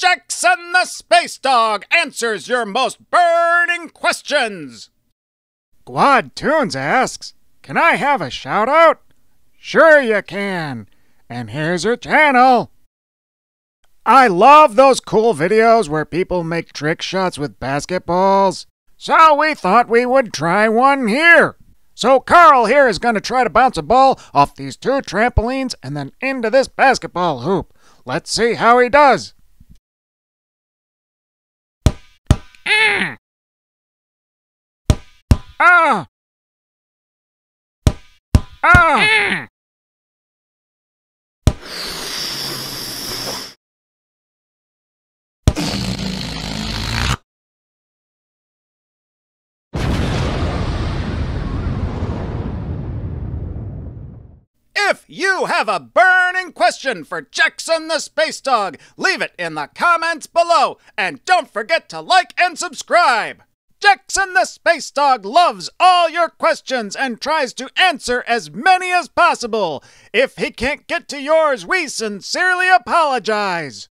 Jackson the Space Dog answers your most burning questions. Quad Tunes asks, Can I have a shout out? Sure you can. And here's your channel. I love those cool videos where people make trick shots with basketballs. So we thought we would try one here. So Carl here is going to try to bounce a ball off these two trampolines and then into this basketball hoop. Let's see how he does. Ah! Ah! If you have a burning question for Jackson the Space Dog, leave it in the comments below. And don't forget to like and subscribe. Jackson the Space Dog loves all your questions and tries to answer as many as possible. If he can't get to yours, we sincerely apologize.